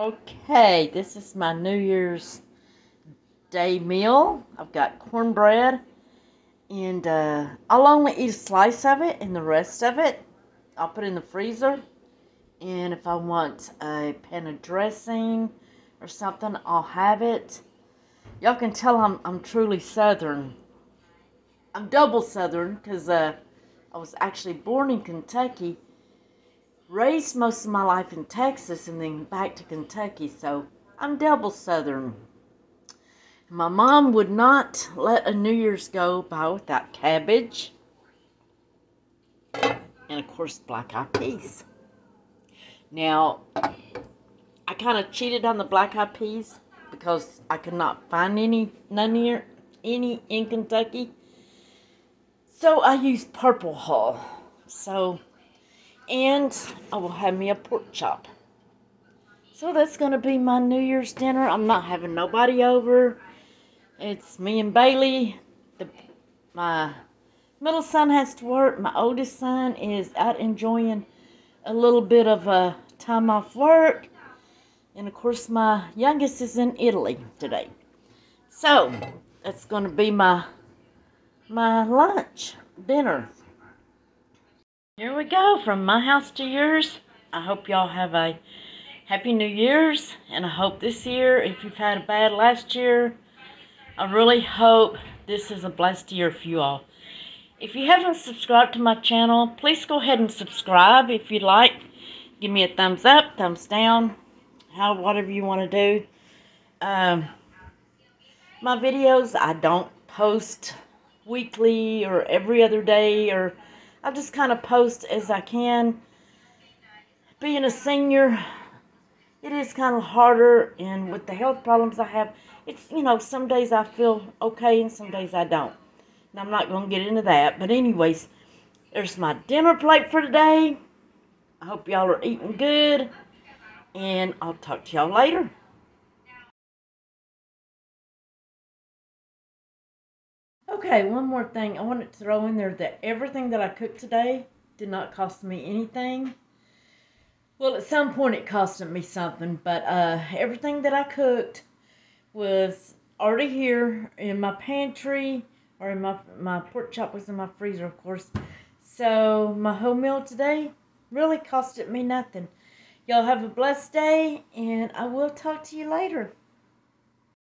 Okay, this is my New Year's Day meal. I've got cornbread, and uh, I'll only eat a slice of it, and the rest of it I'll put in the freezer. And if I want a pan of dressing or something, I'll have it. Y'all can tell I'm, I'm truly Southern. I'm double Southern because uh, I was actually born in Kentucky raised most of my life in Texas and then back to Kentucky, so I'm double Southern. My mom would not let a New Year's go by without cabbage and, of course, black eyed peas. Now, I kind of cheated on the black eyed peas because I could not find any none here, any in Kentucky. So I used Purple Hull. So and I will have me a pork chop. So that's going to be my New Year's dinner. I'm not having nobody over. It's me and Bailey. The, my middle son has to work. My oldest son is out enjoying a little bit of a time off work. And of course, my youngest is in Italy today. So that's going to be my my lunch, dinner. Here we go from my house to yours. I hope y'all have a happy New Year's, and I hope this year, if you've had a bad last year, I really hope this is a blessed year for you all. If you haven't subscribed to my channel, please go ahead and subscribe if you'd like. Give me a thumbs up, thumbs down, how whatever you want to do. Um, my videos, I don't post weekly or every other day or I just kind of post as I can. Being a senior, it is kind of harder, and with the health problems I have, it's, you know, some days I feel okay and some days I don't. And I'm not going to get into that. But, anyways, there's my dinner plate for today. I hope y'all are eating good, and I'll talk to y'all later. Okay, one more thing. I wanted to throw in there that everything that I cooked today did not cost me anything. Well, at some point it costed me something, but uh, everything that I cooked was already here in my pantry or in my my pork chop was in my freezer, of course. So my whole meal today really costed me nothing. Y'all have a blessed day, and I will talk to you later.